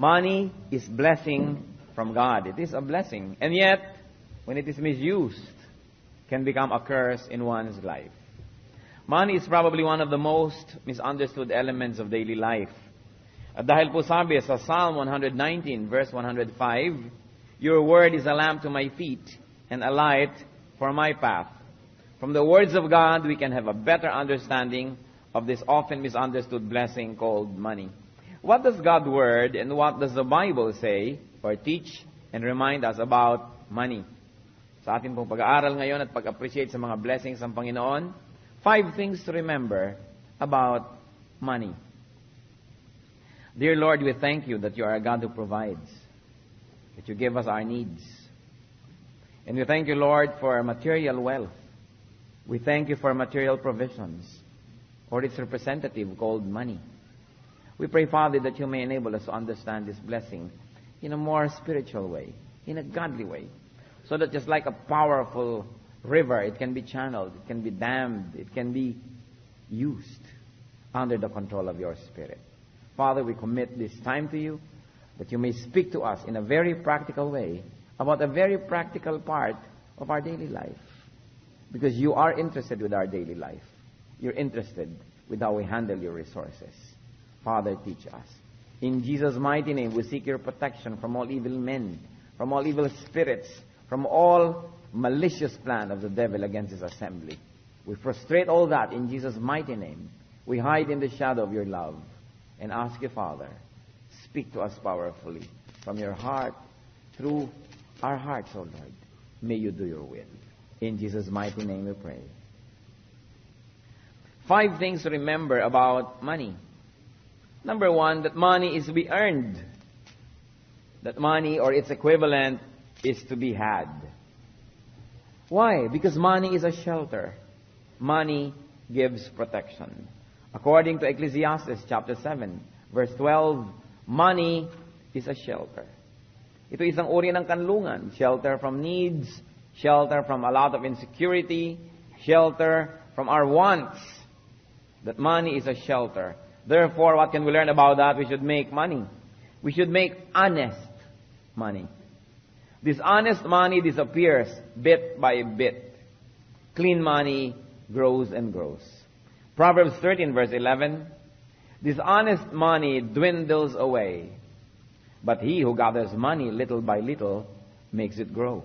Money is blessing from God. It is a blessing. And yet, when it is misused, can become a curse in one's life. Money is probably one of the most misunderstood elements of daily life. At dahil po sabi sa Psalm 119 verse 105, Your word is a lamp to my feet and a light for my path. From the words of God, we can have a better understanding of this often misunderstood blessing called money. What does God's word and what does the Bible say or teach and remind us about money? Sa atin pong pag-aaral ngayon at pag-appreciate sa mga blessings ng Panginoon, five things to remember about money. Dear Lord, we thank you that you are a God who provides, that you give us our needs. And we thank you, Lord, for material wealth. We thank you for material provisions, or its representative called money. We pray, Father, that you may enable us to understand this blessing in a more spiritual way, in a godly way, so that just like a powerful river, it can be channeled, it can be dammed, it can be used under the control of your Spirit. Father, we commit this time to you, that you may speak to us in a very practical way about a very practical part of our daily life. Because you are interested with our daily life. You're interested with how we handle your resources. Father, teach us. In Jesus' mighty name, we seek your protection from all evil men, from all evil spirits, from all malicious plan of the devil against his assembly. We frustrate all that in Jesus' mighty name. We hide in the shadow of your love and ask you, Father, speak to us powerfully from your heart through our hearts, O Lord. May you do your will. In Jesus' mighty name we pray. Five things to remember about money. Number one, that money is to be earned. That money or its equivalent is to be had. Why? Because money is a shelter. Money gives protection. According to Ecclesiastes chapter 7, verse 12, money is a shelter. Ito isang uri ng kanlungan. Shelter from needs, shelter from a lot of insecurity, shelter from our wants. That money is a shelter. Therefore, what can we learn about that? We should make money. We should make honest money. This honest money disappears bit by bit. Clean money grows and grows. Proverbs 13 verse 11, Dishonest money dwindles away, but he who gathers money little by little makes it grow.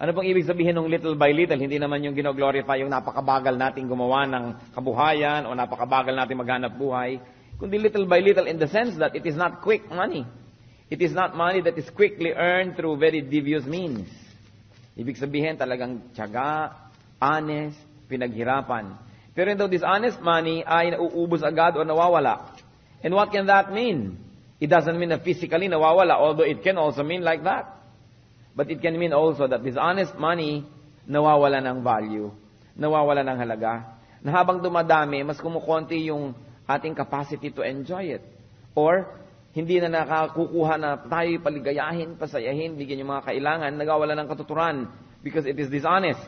Ano pong ibig sabihin ng little by little? Hindi naman yung gino-glorify yung napakabagal nating gumawa ng kabuhayan o napakabagal nating maghanap buhay. Kundi little by little in the sense that it is not quick money. It is not money that is quickly earned through very devious means. Ibig sabihin talagang tiyaga, honest, pinaghirapan. Pero daw dishonest money ay nauubos agad o nawawala. And what can that mean? It doesn't mean na physically nawawala, although it can also mean like that. But it can mean also that dishonest money nawawala ng value, nawawala ng halaga. Na habang dumadami, mas kumukonti yung ating capacity to enjoy it. Or, hindi na nakakukuha na tayo paligayahin, pasayahin, bigyan yung mga kailangan, nagawala ng katuturan because it is dishonest.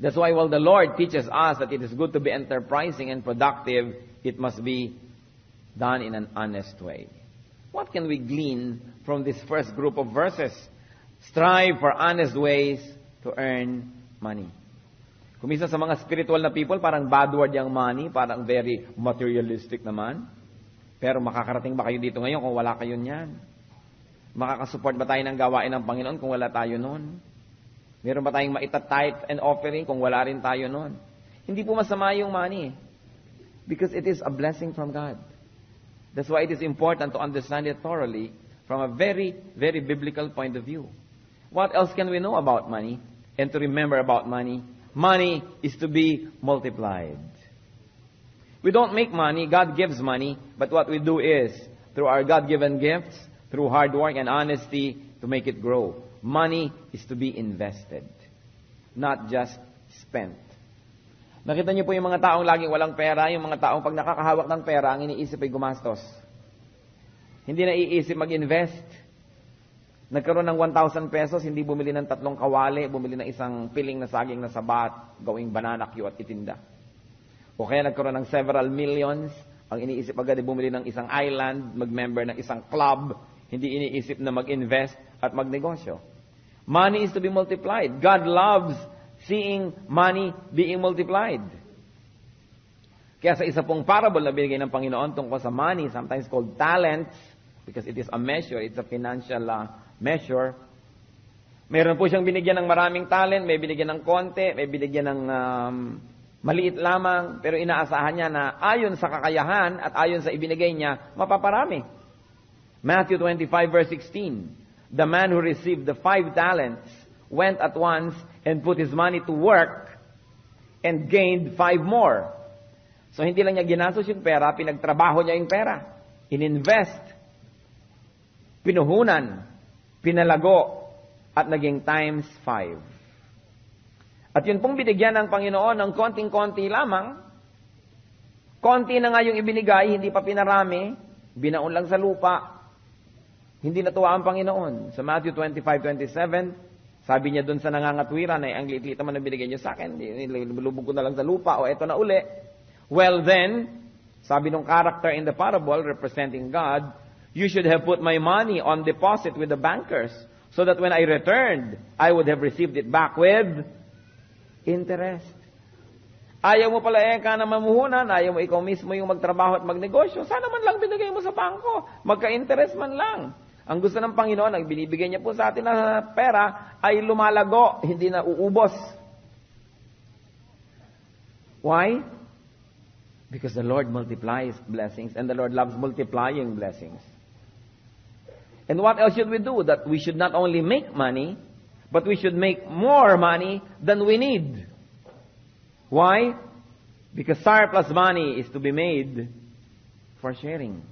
That's why while the Lord teaches us that it is good to be enterprising and productive, it must be done in an honest way. What can we glean from this first group of verses? Strive for honest ways to earn money. Kumisa sa mga spiritual na people, parang bad word yung money, parang very materialistic naman. Pero makakarating ba kayo dito ngayon kung wala kayo niyan? Makakasupport ba tayo ng gawain ng Panginoon kung wala tayo noon? Meron ba tayong maita-tithe and offering kung wala rin tayo noon? Hindi po masama yung money. Because it is a blessing from God. That's why it is important to understand it thoroughly from a very, very biblical point of view. What else can we know about money and to remember about money? Money is to be multiplied. We don't make money, God gives money, but what we do is, through our God-given gifts, through hard work and honesty, to make it grow. Money is to be invested, not just spent. Nakita niyo po yung mga taong laging walang pera, yung mga taong pag nakakahawak ng pera, ang iniisip ay gumastos. Hindi na iisip mag-invest. Nagkaroon ng 1,000 pesos, hindi bumili ng tatlong kawali, bumili ng isang piling na saging na sabat, gawing banana cue at itinda. O kaya nagkaroon ng several millions, Ang iniisip agad ay bumili ng isang island, mag-member ng isang club, hindi iniisip na mag-invest at magnegosyo. Money is to be multiplied. God loves seeing money being multiplied. Kaya sa isa pong parable na binigay ng Panginoon tungkol sa money, sometimes called talents, because it is a measure, it's a financial uh, measure. Meron po siyang binigyan ng maraming talent, may binigyan ng konti, may binigyan ng um, maliit lamang, pero inaasahan niya na ayon sa kakayahan at ayon sa ibinigay niya, mapaparami. Matthew 25 verse 16, The man who received the five talents went at once and put his money to work and gained five more. So hindi lang niya ginastos yung pera, pinagtrabaho niya yung pera. Ininvest, pinuhunan, pinalago, at naging times five. At yun pong binigyan ng Panginoon ng konting-konti lamang, konti na nga yung ibinigay, hindi pa pinarami, binaon lang sa lupa, hindi natuwa ang Panginoon. Sa Matthew 25:27, sabi niya doon sa nangangatwiran ay ang liit-liit naman na binigay niyo sa akin, lubog ko na lang sa lupa, o eto na uli. Well then, sabi ng character in the parable representing God, you should have put my money on deposit with the bankers so that when I returned, I would have received it back with interest. Ayaw mo pala eh ka na mamuhunan, ayaw mo ikaw mismo yung magtrabaho at magnegosyo, sana man lang binigay mo sa bangko, magka-interest man lang. Ang gusto ng Panginoon, ang binibigay niya po sa atin na pera, ay lumalago, hindi na uubos. Why? Because the Lord multiplies blessings and the Lord loves multiplying blessings. And what else should we do? That we should not only make money, but we should make more money than we need. Why? Because surplus money is to be made for sharing.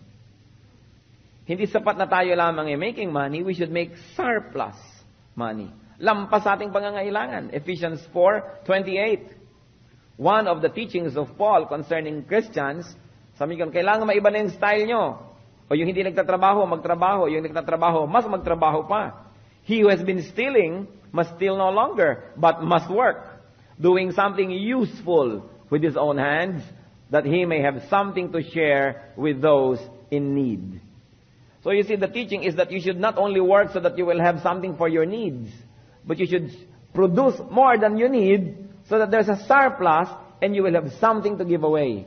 Hindi sapat na tayo lamang ay making money, we should make surplus money. Lampas ating pangangailangan. Ephesians 4:28. One of the teachings of Paul concerning Christians, sabi ko, kailangan maiba na yung style nyo. O yung hindi nagtatrabaho, magtrabaho. Yung nagtatrabaho, mas magtrabaho pa. He who has been stealing must steal no longer, but must work, doing something useful with his own hands, that he may have something to share with those in need. So you see, the teaching is that you should not only work so that you will have something for your needs, but you should produce more than you need so that there's a surplus and you will have something to give away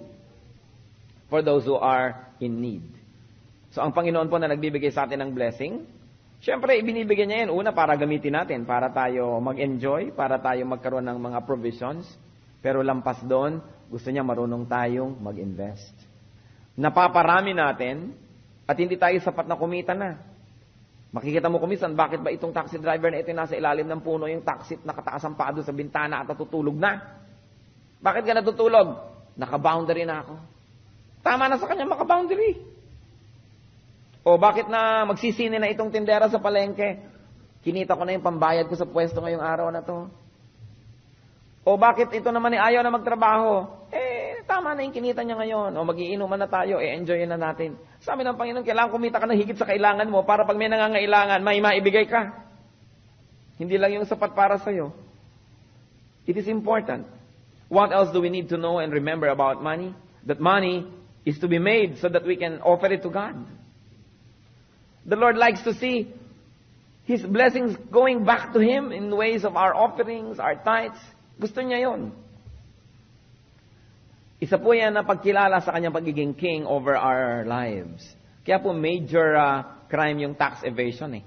for those who are in need. So ang Panginoon po na nagbibigay sa atin ng blessing, syempre ibinibigay niya yan una para gamitin natin, para tayo mag-enjoy, para tayo magkaroon ng mga provisions. Pero lampas doon, gusto niya marunong tayong mag-invest. Napaparami natin at hindi tayo sapat na kumita na. Makikita mo kumisan, bakit ba itong taxi driver na ito nasa ilalim ng puno, yung taxi nakataas ang paa doon sa bintana at natutulog na? Bakit ka natutulog? Naka-boundary na ako. Tama na sa kanya maka-boundary. O bakit na magsisini na itong tindera sa palengke? Kinita ko na yung pambayad ko sa pwesto ngayong araw na to. O bakit ito naman ay ayaw na magtrabaho? Eh, tama na yung kinita niya ngayon. O magiinuman na tayo, enjoy na natin. Sabi ng Panginoon, kailangan kumita ka ng higit sa kailangan mo para pag may nangangailangan, may maibigay ka. Hindi lang yung sapat para sa'yo. It is important. What else do we need to know and remember about money? That money is to be made so that we can offer it to God. The Lord likes to see His blessings going back to Him in ways of our offerings, our tithes. Gusto niya yon. Isa po yan na pagkilala sa kanyang pagiging king over our lives. Kaya po major uh, crime yung tax evasion eh.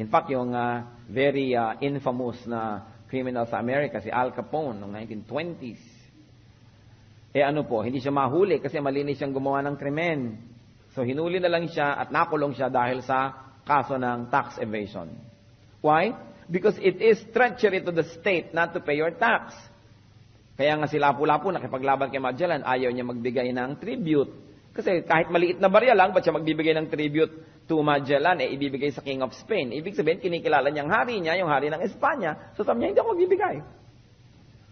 In fact, yung uh, very uh, infamous na criminal sa Amerika, si Al Capone, noong 1920s. Eh ano po, hindi siya mahuli kasi malinis siyang gumawa ng krimen. So hinuli na lang siya at nakulong siya dahil sa kaso ng tax evasion. Why? Because it is treachery to the state not to pay your tax. Kaya nga si Lapu-Lapu nakipaglaban kay Magellan, ayaw niya magbigay ng tribute. Kasi kahit maliit na barya lang, ba't siya magbibigay ng tribute to Magellan? Eh, ibibigay sa King of Spain. Ibig sabihin, kinikilala niyang hari niya, yung hari ng Espanya. So sabi niya, hindi ako magbibigay.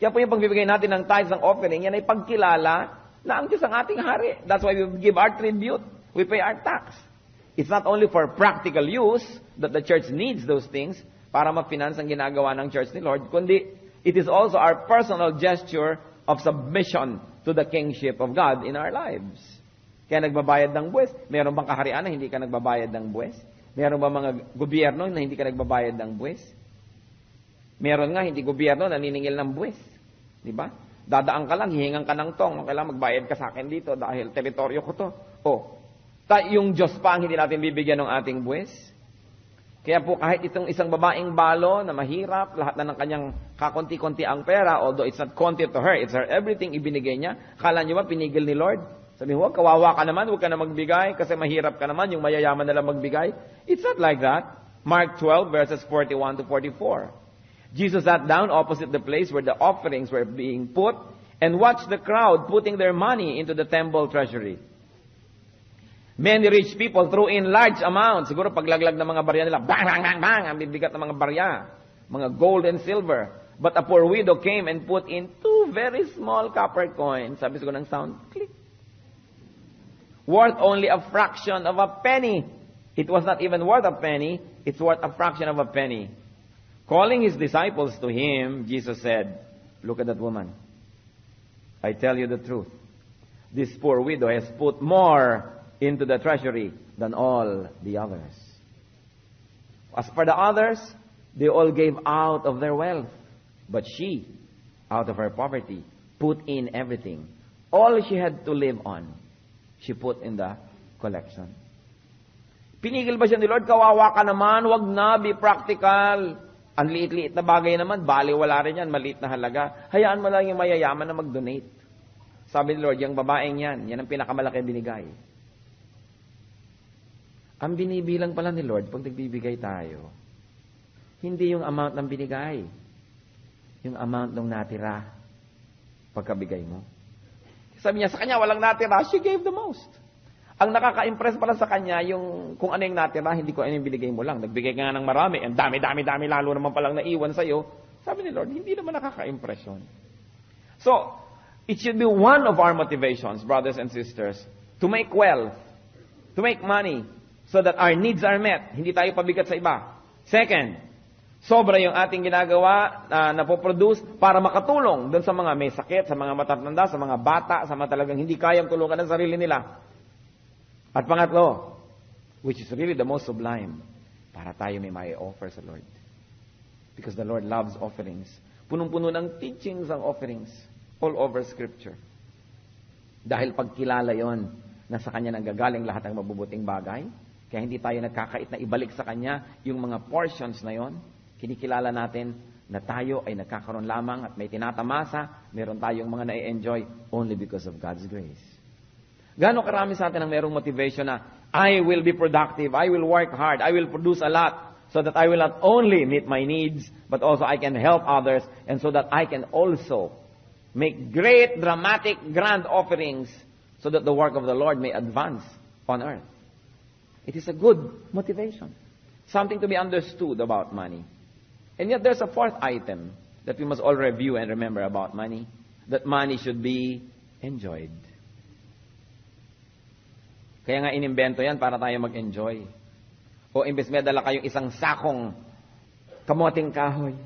Kaya po yung pagbibigay natin ng tithes ng offering, yan ay pagkilala na ang Diyos ang ating hari. That's why we give our tribute. We pay our tax. It's not only for practical use that the church needs those things, para ma-finance ang ginagawa ng church ni Lord, kundi it is also our personal gesture of submission to the kingship of God in our lives. Kaya nagbabayad ng buwes. Meron bang kaharian na hindi ka nagbabayad ng buwes? Meron ba mga gobyerno na hindi ka nagbabayad ng buwes? Meron nga, hindi gobyerno naniningil ng buwes. Di ba? Dadaan ka lang, hihingan ka ng tong. Kailangan magbayad ka sa akin dito dahil teritoryo ko to. O, ta yung Diyos pa ang hindi natin bibigyan ng ating buwes. Kaya po kahit itong isang babaeng balo na mahirap, lahat na ng kanyang kakonti-konti ang pera, although it's not konti to her, it's her everything ibinigay niya. Kala niyo ba pinigil ni Lord? Sabi, huwag, kawawa ka naman, huwag ka na magbigay kasi mahirap ka naman, yung mayayaman na lang magbigay. It's not like that. Mark 12 verses 41 to 44. Jesus sat down opposite the place where the offerings were being put and watched the crowd putting their money into the temple treasury. Many rich people threw in large amounts. Siguro paglaglag ng mga barya nila, bang, bang, bang, bang, ang bibigat ng mga barya. Mga gold and silver. But a poor widow came and put in two very small copper coins. Sabi siguro ng sound, click. Worth only a fraction of a penny. It was not even worth a penny. It's worth a fraction of a penny. Calling his disciples to him, Jesus said, Look at that woman. I tell you the truth. This poor widow has put more into the treasury than all the others. As for the others, they all gave out of their wealth. But she, out of her poverty, put in everything. All she had to live on, she put in the collection. Pinigil ba siya ni Lord? Kawawa ka naman, wag na, be practical. Ang liit-liit na bagay naman, bali wala rin yan, maliit na halaga. Hayaan mo lang yung mayayaman na mag-donate. Sabi ni Lord, yung babaeng yan, yan ang pinakamalaki binigay. Ang binibilang pala ni Lord pag nagbibigay tayo, hindi yung amount ng binigay, yung amount ng natira pagkabigay mo. Sabi niya, sa kanya walang natira, she gave the most. Ang nakaka-impress pala sa kanya, yung kung ano yung natira, hindi ko ano yung binigay mo lang. Nagbigay ka nga ng marami, ang dami, dami, dami, lalo naman palang naiwan sa'yo. Sabi ni Lord, hindi naman nakaka-impress yun. So, it should be one of our motivations, brothers and sisters, to make wealth, to make money, so that our needs are met. Hindi tayo pabigat sa iba. Second, sobra yung ating ginagawa na napoproduce para makatulong doon sa mga may sakit, sa mga matatanda, sa mga bata, sa mga talagang hindi kayang tulungan ng sarili nila. At pangatlo, which is really the most sublime, para tayo may may offer sa Lord. Because the Lord loves offerings. Punong-puno ng teachings ang offerings all over Scripture. Dahil pagkilala yon na sa Kanya nanggagaling lahat ng mabubuting bagay, kaya hindi tayo nagkakait na ibalik sa Kanya yung mga portions na yon. Kinikilala natin na tayo ay nagkakaroon lamang at may tinatamasa, meron tayong mga na-enjoy only because of God's grace. Gano'ng karami sa atin ang merong motivation na, I will be productive, I will work hard, I will produce a lot, so that I will not only meet my needs, but also I can help others, and so that I can also make great, dramatic, grand offerings, so that the work of the Lord may advance on earth. It is a good motivation. Something to be understood about money. And yet there's a fourth item that we must all review and remember about money. That money should be enjoyed. Kaya nga inimbento yan para tayo mag-enjoy. O imbes may dala kayong isang sakong kamoting kahoy,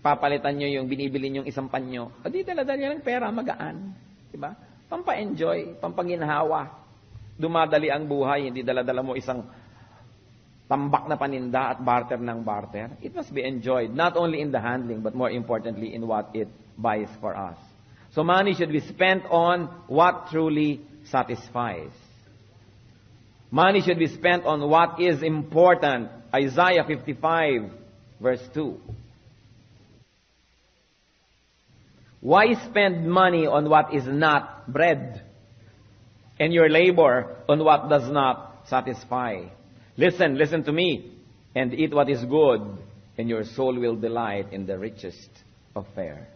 papalitan nyo yung binibili nyong isang panyo. O di dala-dala ng pera, magaan. Diba? Pampa-enjoy, pampaginhawa. Dumadali ang buhay, hindi dala-dala mo isang tambak na paninda at barter ng barter. It must be enjoyed, not only in the handling, but more importantly, in what it buys for us. So money should be spent on what truly satisfies. Money should be spent on what is important. Isaiah 55, verse 2. Why spend money on what is not bread, and your labor on what does not satisfy? Listen, listen to me, and eat what is good, and your soul will delight in the richest of fare.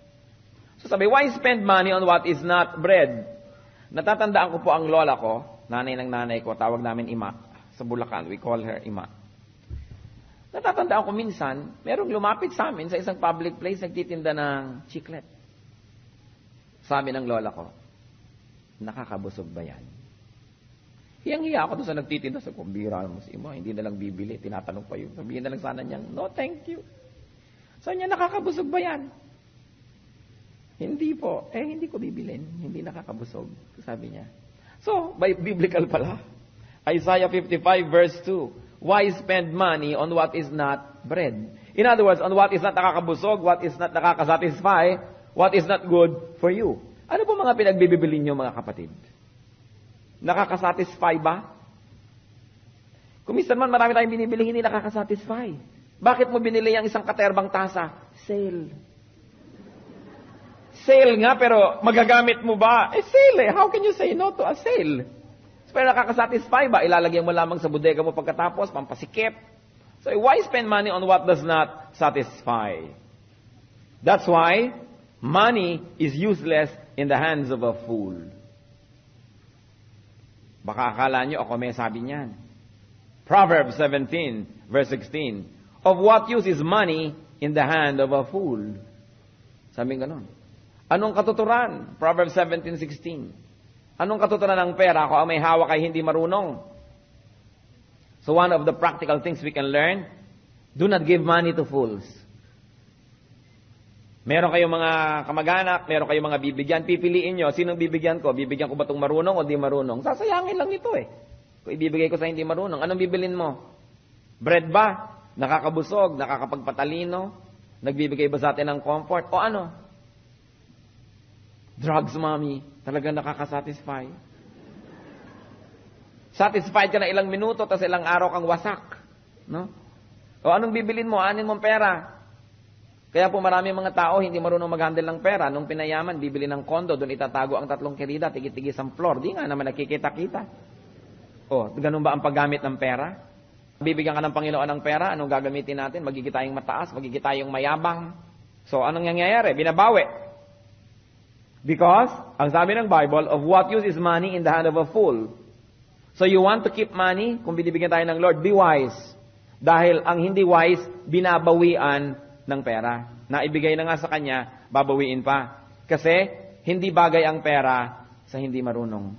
So sabi, why spend money on what is not bread? Natatandaan ko po ang lola ko, nanay ng nanay ko, tawag namin Ima. Sa Bulacan, we call her Ima. Natatandaan ko minsan, merong lumapit sa amin sa isang public place, nagtitinda ng chiclet. Sabi ng lola ko, nakakabusog ba yan? Hiyang-hiya ako doon sa nagtitinda sa kumbira mo si Ima, hindi na lang bibili, tinatanong pa yun. Sabihin na lang sana niyang, no thank you. Sabi niya, nakakabusog ba yan? Hindi po. Eh, hindi ko bibilin. Hindi nakakabusog. Sabi niya. So, by biblical pala. Isaiah 55 verse 2. Why spend money on what is not bread? In other words, on what is not nakakabusog, what is not nakakasatisfy, what is not good for you. Ano po mga pinagbibili niyo mga kapatid? Nakakasatisfy ba? Kumisan man marami tayong binibili hindi nakakasatisfy. Bakit mo binili ang isang katerbang tasa? Sale. Sale nga, pero magagamit mo ba? Eh, sale eh. How can you say no to a sale? Pero nakakasatisfy ba? Ilalagay mo lamang sa bodega mo pagkatapos, pampasikip. So why spend money on what does not satisfy? That's why money is useless in the hands of a fool. Baka akala nyo ako may sabi niyan. Proverbs 17, verse 16. Of what use is money in the hand of a fool? Sabi ganon. Anong katuturan? Proverbs 17:16. Anong katuturan ng pera kung ang may hawak ay hindi marunong? So one of the practical things we can learn, do not give money to fools. Meron kayong mga kamag-anak, meron kayong mga bibigyan, pipiliin nyo, sinong bibigyan ko? Bibigyan ko ba itong marunong o di marunong? Sasayangin lang ito eh. Kung ibibigay ko sa hindi marunong, anong bibilin mo? Bread ba? Nakakabusog, nakakapagpatalino, nagbibigay ba sa atin ng comfort? O ano? Drugs, mommy. Talagang nakakasatisfy. Satisfied ka na ilang minuto, tapos ilang araw kang wasak. No? O anong bibilin mo? Anin mong pera? Kaya po marami mga tao hindi marunong mag-handle ng pera. Nung pinayaman, bibili ng kondo, doon itatago ang tatlong kirida, tigit-tigis ang floor. Di nga naman nakikita-kita. O, ganun ba ang paggamit ng pera? Bibigyan ka ng Panginoon ng pera, anong gagamitin natin? Magiging tayong mataas, magiging tayong mayabang. So, anong nangyayari? Binabawi. Because, ang sabi ng Bible, of what use is money in the hand of a fool? So you want to keep money, kung binibigyan tayo ng Lord, be wise. Dahil ang hindi wise, binabawian ng pera. Na ibigay na nga sa kanya, babawiin pa. Kasi, hindi bagay ang pera sa hindi marunong.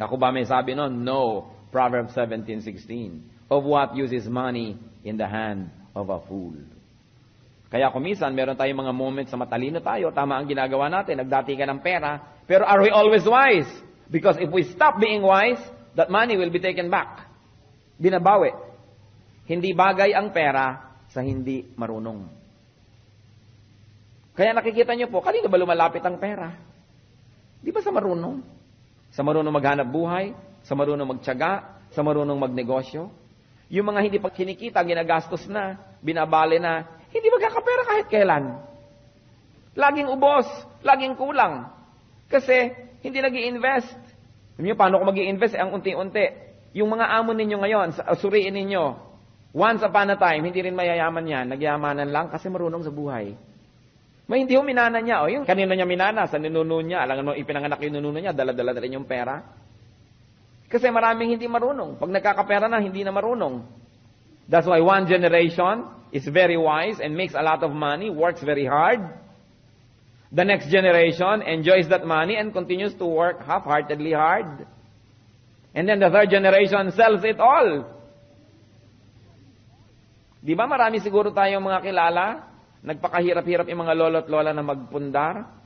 Ako ba may sabi nun? No. Proverbs 17:16. Of what use is money in the hand of a fool? Kaya kumisan, meron tayong mga moments sa matalino tayo, tama ang ginagawa natin, nagdati ka ng pera, pero are we always wise? Because if we stop being wise, that money will be taken back. Binabawi. Hindi bagay ang pera sa hindi marunong. Kaya nakikita niyo po, kanino ba lumalapit ang pera? Di ba sa marunong? Sa marunong maghanap buhay, sa marunong magtyaga, sa marunong magnegosyo. Yung mga hindi pa kinikita, ginagastos na, binabali na, hindi magkakapera kahit kailan. Laging ubos, laging kulang. Kasi hindi nag invest Alam niyo, paano ko mag invest Eh, ang unti-unti. Yung mga amo ninyo ngayon, suriin ninyo, once upon a time, hindi rin mayayaman yan. Nagyamanan lang kasi marunong sa buhay. May hindi minana niya. O yung kanino niya minana, sa ninuno niya. Alam mo, ipinanganak yung ninuno niya, dala-dala rin yung pera. Kasi maraming hindi marunong. Pag nagkakapera na, hindi na marunong. That's why one generation is very wise and makes a lot of money, works very hard. The next generation enjoys that money and continues to work half-heartedly hard. And then the third generation sells it all. Di ba marami siguro tayong mga kilala? Nagpakahirap-hirap yung mga lolo't lola na magpundar.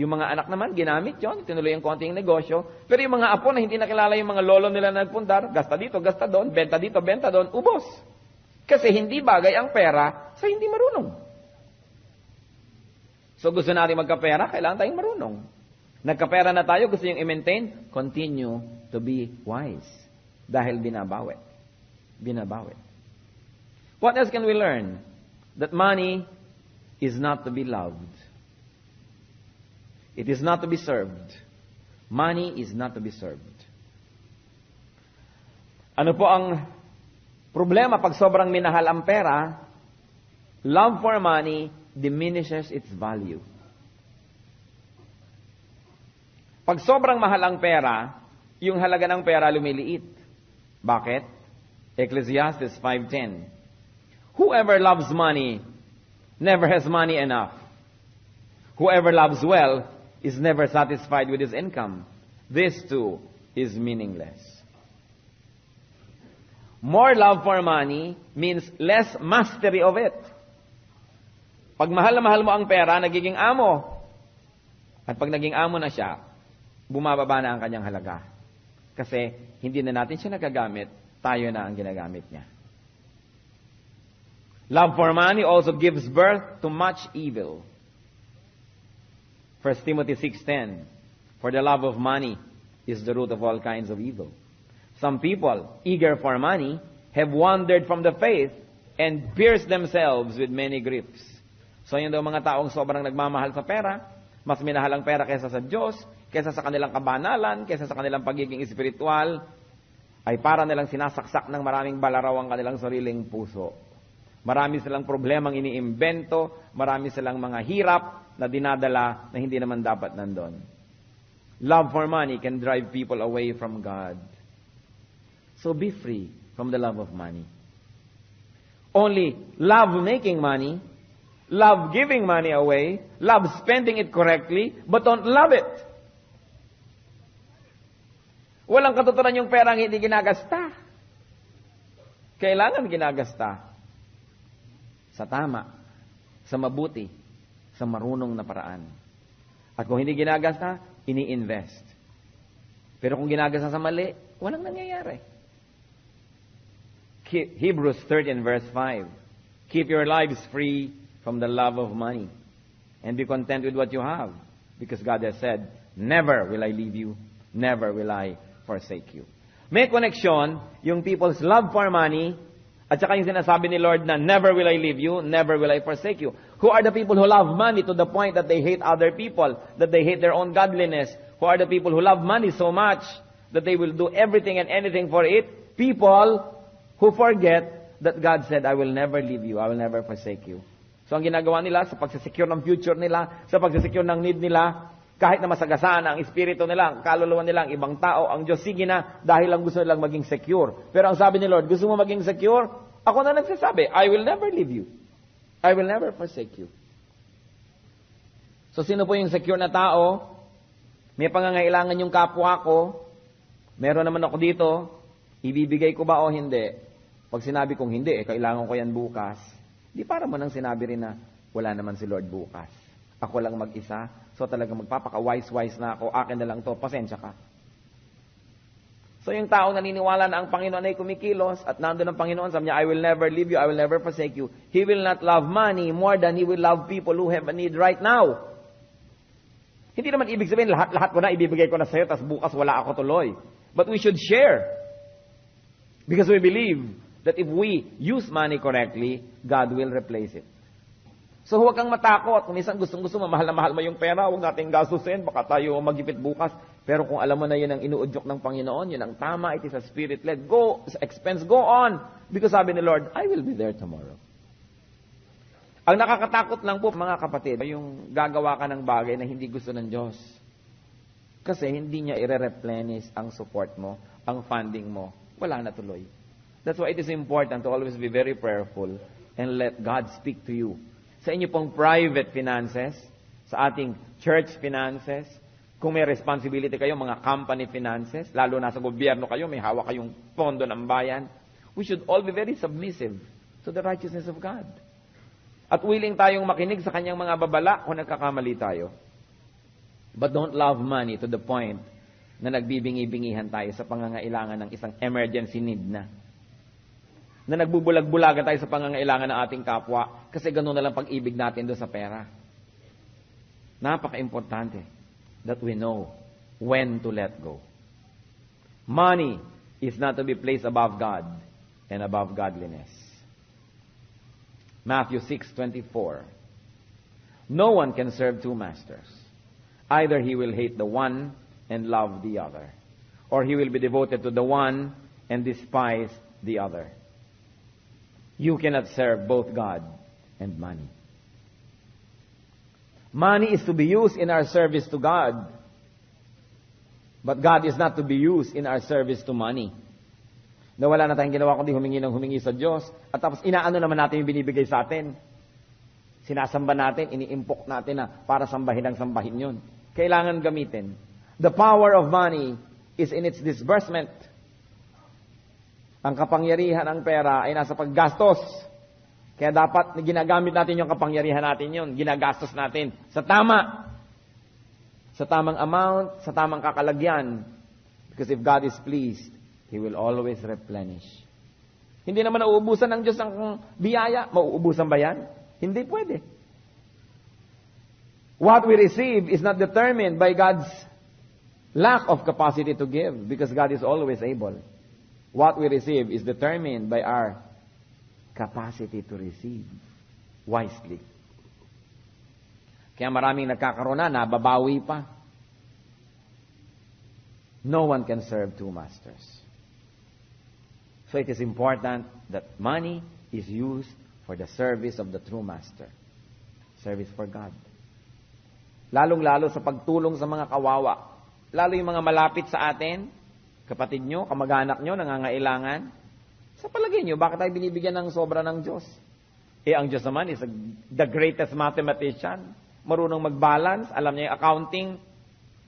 Yung mga anak naman, ginamit yon, tinuloy ang konting negosyo. Pero yung mga apo na hindi nakilala yung mga lolo nila na nagpundar, gasta dito, gasta doon, benta dito, benta doon, ubos. Kasi hindi bagay ang pera sa hindi marunong. So gusto natin magkapera, kailangan tayong marunong. Nagkapera na tayo, gusto yung i-maintain, continue to be wise. Dahil binabawi. Binabawi. What else can we learn? That money is not to be loved. It is not to be served. Money is not to be served. Ano po ang problema pag sobrang minahal ang pera? Love for money diminishes its value. Pag sobrang mahal ang pera, yung halaga ng pera lumiliit. Bakit? Ecclesiastes 5.10 Whoever loves money never has money enough. Whoever loves well is never satisfied with his income. This too is meaningless. More love for money means less mastery of it. Pag mahal na mahal mo ang pera, nagiging amo. At pag naging amo na siya, bumababa na ang kanyang halaga. Kasi hindi na natin siya nagagamit, tayo na ang ginagamit niya. Love for money also gives birth to much evil. 1 Timothy 6:10 For the love of money is the root of all kinds of evil. Some people, eager for money, have wandered from the faith and pierced themselves with many griefs. So yun daw mga taong sobrang nagmamahal sa pera, mas minahal ang pera kaysa sa Diyos, kaysa sa kanilang kabanalan, kaysa sa kanilang pagiging espiritual, ay para nilang sinasaksak ng maraming balaraw ang kanilang sariling puso. Marami silang problemang iniimbento, marami silang mga hirap na dinadala na hindi naman dapat nandun. Love for money can drive people away from God. So be free from the love of money. Only love making money, love giving money away, love spending it correctly, but don't love it. Walang katuturan yung perang hindi ginagasta. Kailangan ginagasta. Sa tama, sa mabuti, sa marunong na paraan. At kung hindi ginagasta, ini-invest. Pero kung ginagasa sa mali, walang nangyayari. Hebrews 13 verse 5. Keep your lives free from the love of money and be content with what you have because God has said, never will I leave you, never will I forsake you. May connection yung people's love for money at saka yung sinasabi ni Lord na never will I leave you, never will I forsake you. Who are the people who love money to the point that they hate other people, that they hate their own godliness? Who are the people who love money so much that they will do everything and anything for it? People who forget that God said, I will never leave you, I will never forsake you. So ang ginagawa nila sa pagsisecure ng future nila, sa pagsisecure ng need nila, kahit na masagasaan ang espiritu nila, ang kaluluwa nila, ang ibang tao, ang Diyos, sige na, dahil lang gusto nilang maging secure. Pero ang sabi ni Lord, gusto mo maging secure? Ako na nagsasabi, I will never leave you. I will never forsake you. So sino po yung secure na tao? May pangangailangan yung kapwa ko. Meron naman ako dito. Ibibigay ko ba o hindi? Pag sinabi kong hindi, eh, kailangan ko yan bukas. Di para mo nang sinabi rin na wala naman si Lord bukas. Ako lang mag-isa. So talaga magpapaka-wise-wise na ako. Akin na lang to. Pasensya ka. So yung tao naniniwala na ang Panginoon ay kumikilos at nandun ang Panginoon, sabi niya, I will never leave you, I will never forsake you. He will not love money more than He will love people who have a need right now. Hindi naman ibig sabihin, lahat-lahat ko na, ibibigay ko na sa'yo, tapos bukas wala ako tuloy. But we should share. Because we believe that if we use money correctly, God will replace it. So huwag kang matakot. Kung minsan gustong gusto mo, mahal na mahal mo yung pera, huwag natin gastusin, baka tayo magipit bukas. Pero kung alam mo na yun ang inuudyok ng Panginoon, yun ang tama, it is a spirit-led, go, expense, go on. Because sabi ni Lord, I will be there tomorrow. Ang nakakatakot lang po, mga kapatid, yung gagawa ka ng bagay na hindi gusto ng Diyos. Kasi hindi niya ire-replenish ang support mo, ang funding mo. Wala na tuloy. That's why it is important to always be very prayerful and let God speak to you sa inyo pong private finances, sa ating church finances, kung may responsibility kayo, mga company finances, lalo na sa gobyerno kayo, may hawak kayong pondo ng bayan, we should all be very submissive to the righteousness of God. At willing tayong makinig sa kanyang mga babala kung nagkakamali tayo. But don't love money to the point na nagbibingi-bingihan tayo sa pangangailangan ng isang emergency need na na nagbubulag-bulagan tayo sa pangangailangan ng ating kapwa kasi ganun na lang pag-ibig natin doon sa pera. Napaka-importante that we know when to let go. Money is not to be placed above God and above godliness. Matthew 6:24. No one can serve two masters. Either he will hate the one and love the other, or he will be devoted to the one and despise the other. You cannot serve both God and money. Money is to be used in our service to God. But God is not to be used in our service to money. Na wala na tayong ginawa kundi humingi ng humingi sa Diyos. At tapos inaano naman natin yung binibigay sa atin. Sinasamba natin, iniimpok natin na para sambahin ang sambahin yun. Kailangan gamitin. The power of money is in its disbursement. Ang kapangyarihan ng pera ay nasa paggastos. Kaya dapat ginagamit natin yung kapangyarihan natin yun. Ginagastos natin sa tama. Sa tamang amount, sa tamang kakalagyan. Because if God is pleased, He will always replenish. Hindi naman nauubusan ng Diyos ang biyaya. Mauubusan ba yan? Hindi pwede. What we receive is not determined by God's lack of capacity to give because God is always able. What we receive is determined by our capacity to receive wisely. Kaya maraming nagkakaroon na, nababawi pa. No one can serve two masters. So it is important that money is used for the service of the true master. Service for God. Lalong-lalo sa pagtulong sa mga kawawa. Lalo yung mga malapit sa atin, kapatid nyo, kamag-anak nyo, nangangailangan. Sa palagay nyo, bakit tayo binibigyan ng sobra ng Diyos? Eh, ang Diyos naman is the greatest mathematician. Marunong mag-balance, alam niya yung accounting.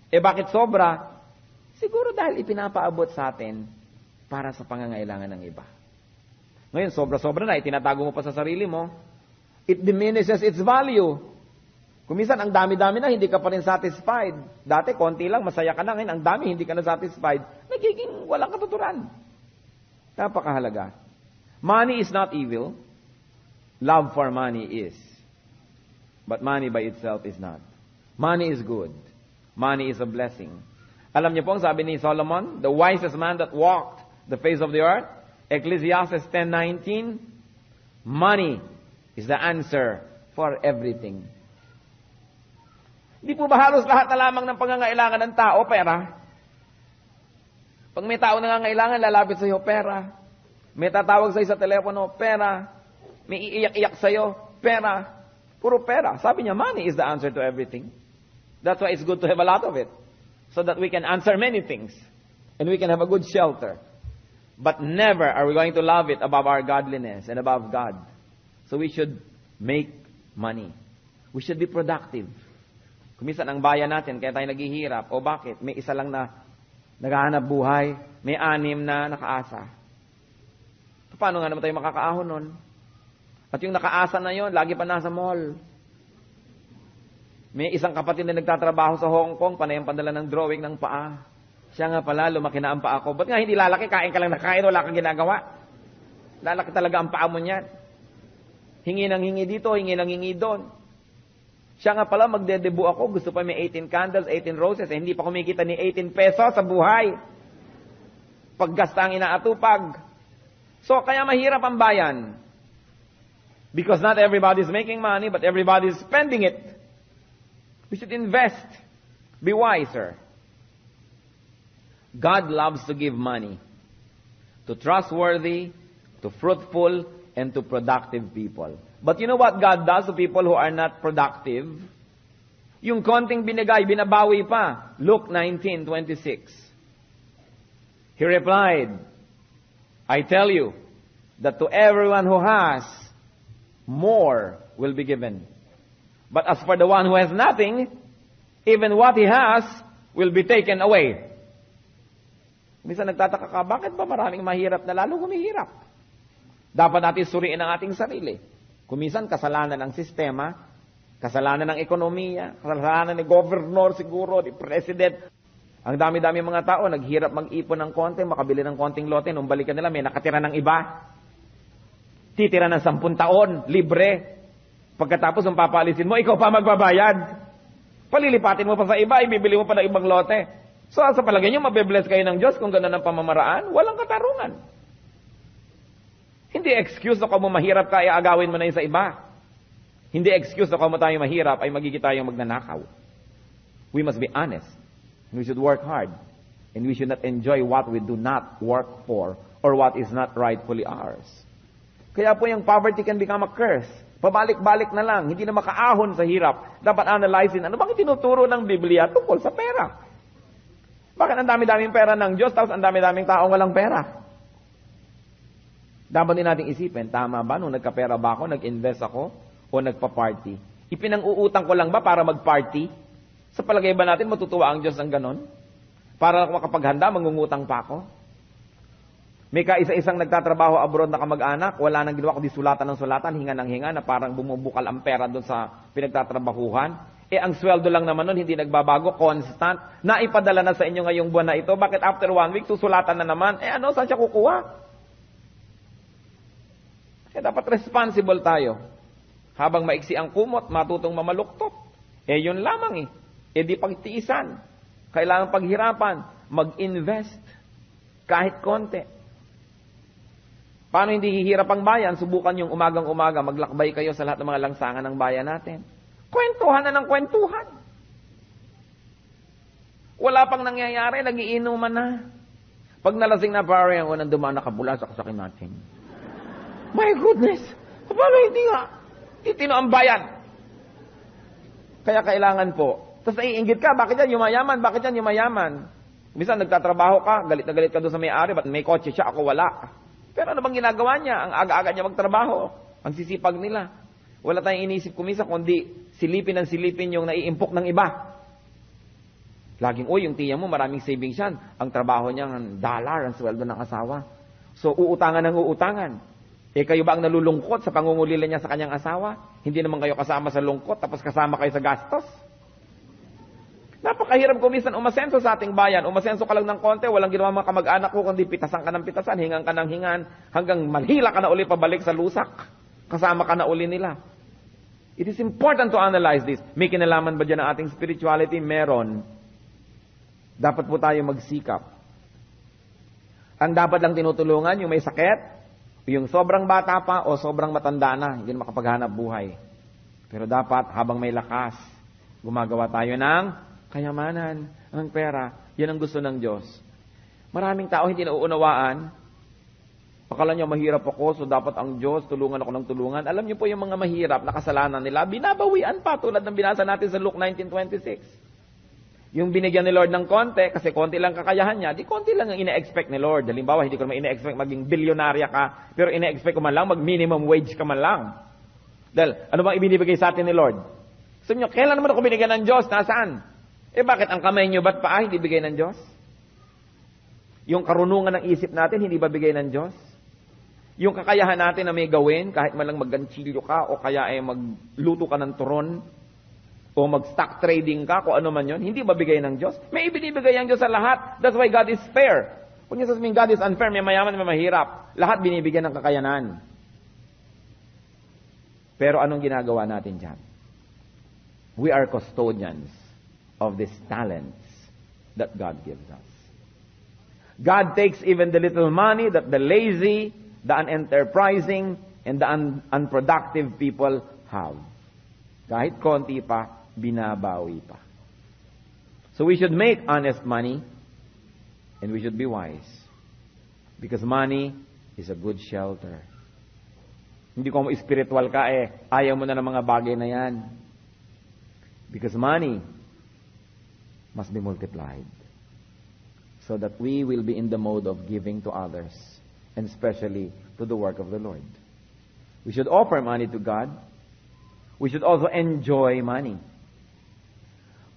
Eh, bakit sobra? Siguro dahil ipinapaabot sa atin para sa pangangailangan ng iba. Ngayon, sobra-sobra na, itinatago mo pa sa sarili mo. It diminishes its value. Kumisan, ang dami-dami na, hindi ka pa rin satisfied. Dati, konti lang, masaya ka na. Ngayon, ang dami, hindi ka na satisfied. Nagiging walang katuturan. Napakahalaga. Money is not evil. Love for money is. But money by itself is not. Money is good. Money is a blessing. Alam niyo po ang sabi ni Solomon, the wisest man that walked the face of the earth, Ecclesiastes 10:19, money is the answer for everything. Hindi po ba halos lahat na lamang ng pangangailangan ng tao, pera? Pag may tao nangangailangan, lalapit sa iyo, pera. May tatawag sa iyo sa telepono, pera. May iiyak-iyak sa iyo, pera. Puro pera. Sabi niya, money is the answer to everything. That's why it's good to have a lot of it. So that we can answer many things. And we can have a good shelter. But never are we going to love it above our godliness and above God. So we should make money. We should be productive. Kumisan ang bayan natin, kaya tayo naghihirap. O bakit? May isa lang na naghahanap buhay, may anim na nakaasa. Paano nga naman tayo makakaahon nun? At yung nakaasa na yon, lagi pa nasa mall. May isang kapatid na nagtatrabaho sa Hong Kong, panay ang padala ng drawing ng paa. Siya nga pala, lumaki na ang paa ko. Ba't nga hindi lalaki? Kain ka lang na kain, wala kang ginagawa. Lalaki talaga ang paa mo niyan. Hingi ng hingi dito, hingi ng hingi doon. Siya nga pala, magdedebu ako. Gusto pa may 18 candles, 18 roses. Eh, hindi pa kumikita ni 18 pesos sa buhay. Paggasta ang inaatupag. So, kaya mahirap ang bayan. Because not everybody is making money, but everybody is spending it. We should invest. Be wiser. God loves to give money to trustworthy, to fruitful, and to productive people. But you know what God does to people who are not productive? Yung konting binigay, binabawi pa. Luke 19:26. He replied, I tell you that to everyone who has, more will be given. But as for the one who has nothing, even what he has will be taken away. Minsan nagtataka ka, bakit ba maraming mahirap na lalo humihirap? Dapat natin suriin ang ating sarili. Kumisan, kasalanan ng sistema, kasalanan ng ekonomiya, kasalanan ni governor siguro, ni president. Ang dami-dami mga tao, naghirap mag-ipon ng konti, makabili ng konting lote, nung balikan nila, may nakatira ng iba. Titira ng sampun taon, libre. Pagkatapos ng papaalisin mo, ikaw pa magbabayad. Palilipatin mo pa sa iba, ibibili mo pa ng ibang lote. So, sa palagay nyo, mabibless kayo ng Diyos kung gano'n ang pamamaraan? Walang katarungan. Hindi excuse na kung mahirap ka, iagawin mo na yun sa iba. Hindi excuse na kung tayo mahirap, ay magiging tayong magnanakaw. We must be honest. We should work hard. And we should not enjoy what we do not work for or what is not rightfully ours. Kaya po yung poverty can become a curse. Pabalik-balik na lang, hindi na makaahon sa hirap. Dapat analyzin, ano bang tinuturo ng Biblia tungkol sa pera? Bakit ang dami-daming pera ng Diyos, tapos ang dami-daming taong walang pera? Dapat din nating isipin, tama ba nung nagkapera ba ako, nag-invest ako, o nagpa-party? Ipinang-uutang ko lang ba para mag-party? Sa palagay ba natin matutuwa ang Diyos ng ganon? Para makapaghanda, mangungutang pa ako? May kaisa-isang nagtatrabaho abroad na kamag-anak, wala nang ginawa kundi sulatan ng sulatan, hinga ng hinga, na parang bumubukal ang pera doon sa pinagtatrabahuhan. Eh, ang sweldo lang naman nun, hindi nagbabago, constant. Naipadala na sa inyo ngayong buwan na ito. Bakit after one week, susulatan na naman? Eh ano, saan siya kukuha? Eh, dapat responsible tayo. Habang maiksi ang kumot, matutong mamaluktot. Eh, yun lamang eh. Eh, di pagtiisan. Kailangan paghirapan. Mag-invest. Kahit konti. Paano hindi hihirap ang bayan? Subukan yung umagang-umaga, maglakbay kayo sa lahat ng mga langsangan ng bayan natin. Kwentuhan na ng kwentuhan. Wala pang nangyayari, nagiinuman na. Pag nalasing na pare, ang unang dumaan nakabula sa kasakin natin. My goodness! Paano hindi nga? Titino ang bayan. Kaya kailangan po. Tapos naiingit ka, bakit yan yumayaman? Bakit yan yumayaman? Minsan nagtatrabaho ka, galit na galit ka doon sa may-ari, ba't may kotse siya, ako wala. Pero ano bang ginagawa niya? Ang aga-aga niya magtrabaho. Ang sisipag nila. Wala tayong inisip kumisa kundi silipin ng silipin yung naiimpok ng iba. Laging, uy, yung tiya mo, maraming savings yan. Ang trabaho niya, ang dollar, ang sweldo ng asawa. So, uutangan ng uutangan. Eh, kayo ba ang nalulungkot sa pangungulila niya sa kanyang asawa? Hindi naman kayo kasama sa lungkot, tapos kasama kayo sa gastos? Napakahirap kumisan umasenso sa ating bayan. Umasenso ka lang ng konti, walang ginawa mga kamag-anak ko, kundi pitasan ka ng pitasan, hingan ka ng hingan, hanggang malhila ka na uli pabalik sa lusak. Kasama ka na uli nila. It is important to analyze this. May kinalaman ba dyan ang ating spirituality? Meron. Dapat po tayo magsikap. Ang dapat lang tinutulungan, yung may sakit, yung sobrang bata pa o sobrang matanda na, hindi na makapaghanap buhay. Pero dapat, habang may lakas, gumagawa tayo ng kayamanan, ang pera, yan ang gusto ng Diyos. Maraming tao hindi nauunawaan. Akala nyo mahirap ako, so dapat ang Diyos, tulungan ako ng tulungan. Alam niyo po yung mga mahirap na kasalanan nila, binabawian pa tulad ng binasa natin sa Luke 19.26. Yung binigyan ni Lord ng konti, kasi konti lang kakayahan niya, di konti lang ang ine-expect ni Lord. Halimbawa, hindi ko naman ine-expect maging bilyonarya ka, pero ine-expect ko man lang, mag-minimum wage ka man lang. Dahil, ano bang ibinibigay sa atin ni Lord? Sabi nyo, kailan naman ako binigyan ng Diyos? Nasaan? Eh bakit ang kamay nyo ba't paa hindi bigay ng Diyos? Yung karunungan ng isip natin hindi ba bigay ng Diyos? Yung kakayahan natin na may gawin, kahit man lang magganchilyo ka o kaya ay magluto ka ng turon o mag-stock trading ka, kung ano man yon, hindi ba bigay ng Diyos? May ibinibigay ang Diyos sa lahat. That's why God is fair. Kung niya sasabihin God is unfair, may mayaman, may mahirap. Lahat binibigyan ng kakayanan. Pero anong ginagawa natin dyan? We are custodians of these talents that God gives us. God takes even the little money that the lazy, the unenterprising, and the un- unproductive people have. Kahit konti pa, binabawi pa. So we should make honest money, and we should be wise. Because money is a good shelter. Hindi ko spiritual ka eh, ayaw mo na ng mga bagay na yan. Because money must be multiplied so that we will be in the mode of giving to others and especially to the work of the Lord. We should offer money to God. We should also enjoy money.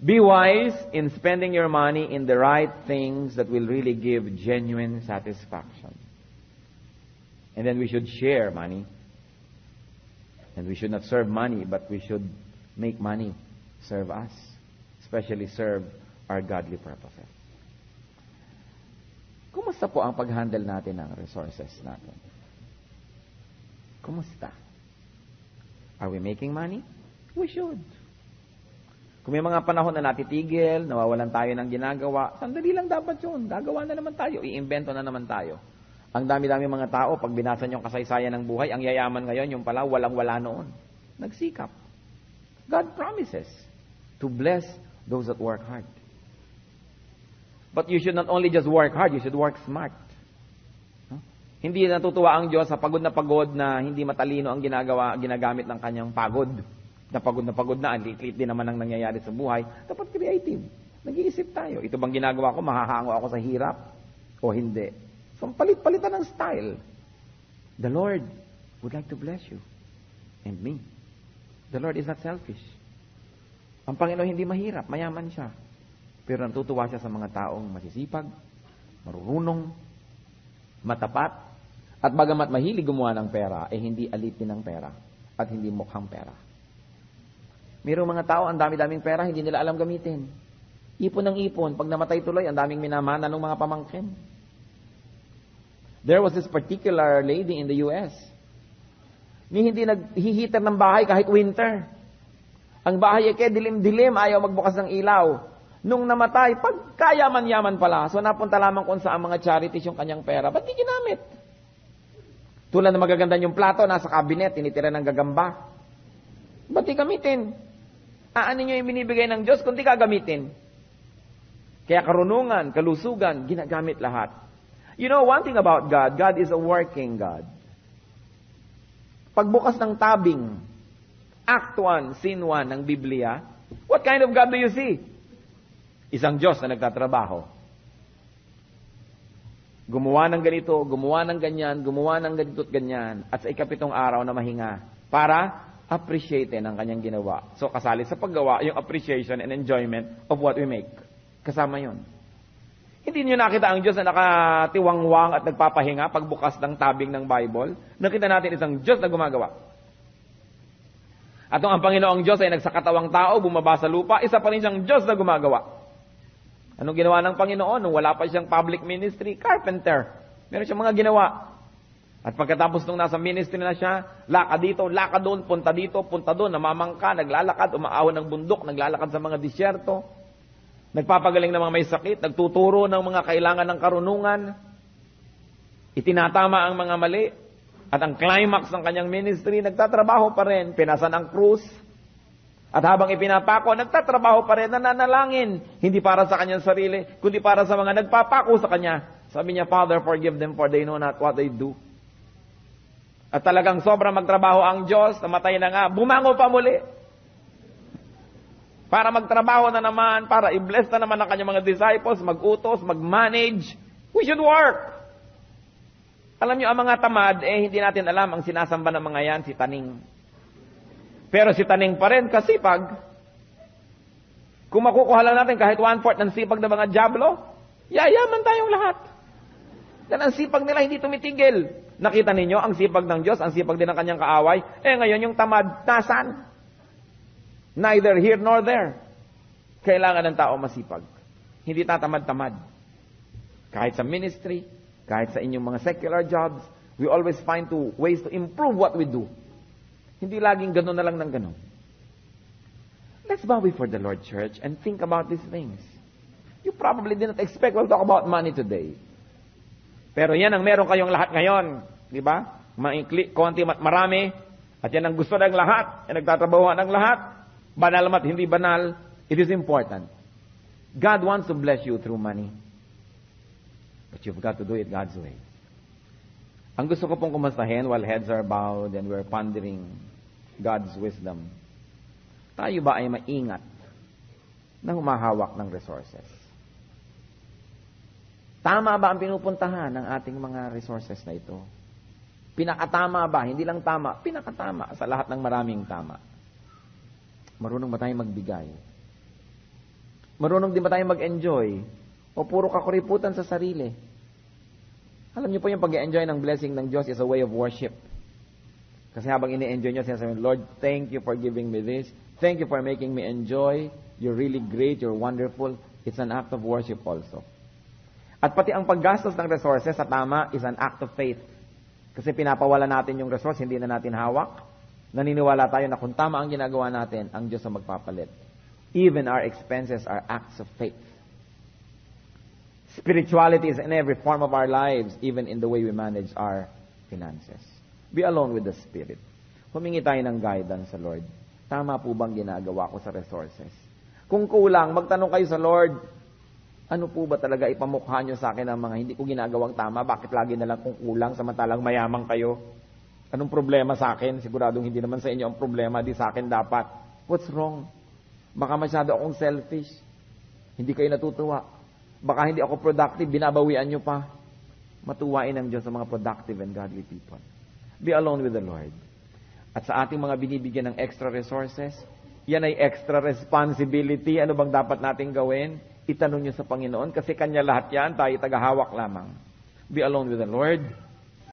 Be wise in spending your money in the right things that will really give genuine satisfaction. And then we should share money. And we should not serve money, but we should make money serve us, especially serve our godly purposes. Kumusta po ang pag-handle natin ng resources natin? Kumusta? Are we making money? We should. Kung may mga panahon na natitigil, nawawalan tayo ng ginagawa, sandali lang dapat yun. Gagawa na naman tayo. Iimbento na naman tayo. Ang dami-dami mga tao, pag binasa niyo kasaysayan ng buhay, ang yayaman ngayon, yung pala, walang-wala noon. Nagsikap. God promises to bless those that work hard. But you should not only just work hard, you should work smart. Hindi natutuwa ang Diyos sa pagod na pagod na hindi matalino ang ginagawa, ginagamit ng kanyang pagod. Na pagod na pagod na, lit-lit din naman ang nangyayari sa buhay. Dapat creative. Nag-iisip tayo. Ito bang ginagawa ko, mahahango ako sa hirap? O hindi? So, palit-palitan ng style. The Lord would like to bless you. And me. The Lord is not selfish. Ang Panginoon hindi mahirap, mayaman siya. Pero natutuwa siya sa mga taong masisipag, marunong, matapat, at bagamat mahilig gumawa ng pera, eh hindi alitin ng pera at hindi mukhang pera. Mayroong mga tao, ang dami-daming pera, hindi nila alam gamitin. Ipon ng ipon. Pag namatay tuloy, ang daming minamana ng mga pamangkin. There was this particular lady in the U.S. Ni hindi naghihitar ng bahay kahit winter. Ang bahay ay dilim-dilim, ayaw magbukas ng ilaw. Nung namatay, pagkayaman-yaman pala. So napunta lamang kung saan mga charities yung kanyang pera. Ba't di ginamit? Tulad na magaganda yung plato, nasa kabinet, tinitira ng gagamba. Ba't di gamitin? Aanin nyo yung binibigay ng Diyos kung di gagamitin? Kaya karunungan, kalusugan, ginagamit lahat. You know, one thing about God, God is a working God. Pagbukas ng tabing, Act 1, Scene 1 ng Biblia, what kind of God do you see? Isang Diyos na nagtatrabaho. Gumawa ng ganito, gumawa ng ganyan, gumawa ng ganito at ganyan, at sa ikapitong araw na mahinga, para appreciate ang kanyang ginawa. So kasali sa paggawa, yung appreciation and enjoyment of what we make. Kasama yon. Hindi niyo nakita ang Diyos na nakatiwangwang at nagpapahinga pagbukas ng tabing ng Bible. Nakita natin isang Diyos na gumagawa. At ang Panginoong Diyos ay nagsakatawang tao, bumaba sa lupa, isa pa rin siyang Diyos na gumagawa. Anong ginawa ng Panginoon nung wala pa siyang public ministry? Carpenter. Meron siyang mga ginawa. At pagkatapos nung nasa ministry na siya, lakad dito, lakad doon, punta dito, punta doon, namamangka, naglalakad, umaawan ng bundok, naglalakad sa mga disyerto, Nagpapagaling ng mga may sakit, nagtuturo ng mga kailangan ng karunungan, itinatama ang mga mali, at ang climax ng kanyang ministry, nagtatrabaho pa rin, pinasan ang krus, at habang ipinapako, nagtatrabaho pa rin, nananalangin, hindi para sa kanyang sarili, kundi para sa mga nagpapako sa kanya. Sabi niya, Father, forgive them for they know not what they do. At talagang sobrang magtrabaho ang Diyos, namatay na nga, bumango pa muli para magtrabaho na naman, para i-bless na naman ang kanyang mga disciples, mag-utos, mag-manage. We should work. Alam niyo, ang mga tamad, eh hindi natin alam ang sinasamba ng mga yan, si Taning. Pero si Taning pa rin, kasipag. Kung makukuha lang natin kahit one-fourth ng sipag ng mga Diablo, yayaman tayong lahat. Dan ang sipag nila hindi tumitigil. Nakita ninyo ang sipag ng Diyos, ang sipag din ng kanyang kaaway. Eh ngayon yung tamad, nasan? Neither here nor there. Kailangan ng tao masipag. Hindi tatamad-tamad. Kahit sa ministry, kahit sa inyong mga secular jobs, we always find to ways to improve what we do. Hindi laging ganun na lang ng ganun. Let's bow before the Lord Church and think about these things. You probably didn't expect we'll talk about money today. Pero yan ang meron kayong lahat ngayon. Di ba? Maikli, konti marami. At yan ang gusto ng lahat. Yan nagtatrabaho ng lahat. Banal mat hindi banal, it is important. God wants to bless you through money. But you've got to do it God's way. Ang gusto ko pong kumustahin while heads are bowed and we're pondering God's wisdom. Tayo ba ay maingat na humahawak ng resources? Tama ba ang pinupuntahan ng ating mga resources na ito? Pinakatama ba? Hindi lang tama, pinakatama sa lahat ng maraming tama. Marunong ba tayong magbigay? Marunong din ba tayong mag-enjoy? O puro kakuriputan sa sarili? Alam niyo po yung pag-enjoy ng blessing ng Diyos is a way of worship. Kasi habang ini-enjoy niyo, sinasabi, Lord, thank you for giving me this. Thank you for making me enjoy. You're really great. You're wonderful. It's an act of worship also. At pati ang paggastos ng resources sa tama is an act of faith. Kasi pinapawala natin yung resource, hindi na natin hawak. Naniniwala tayo na kung tama ang ginagawa natin, ang Diyos ang magpapalit. Even our expenses are acts of faith. Spirituality is in every form of our lives, even in the way we manage our finances. Be alone with the Spirit. Humingi tayo ng guidance sa Lord. Tama po bang ginagawa ko sa resources? Kung kulang, magtanong kayo sa Lord, ano po ba talaga ipamukha nyo sa akin ng mga hindi ko ginagawang tama? Bakit lagi na lang kung kulang samantalang mayaman kayo? Anong problema sa akin? Siguradong hindi naman sa inyo ang problema, di sa akin dapat. What's wrong? Baka masyado akong selfish. Hindi kayo natutuwa. Baka hindi ako productive, binabawian nyo pa. Matuwain ang Diyos sa mga productive and godly people. Be alone with the Lord. At sa ating mga binibigyan ng extra resources, yan ay extra responsibility. Ano bang dapat nating gawin? Itanong nyo sa Panginoon kasi Kanya lahat yan, tayo tagahawak lamang. be alone with the Lord.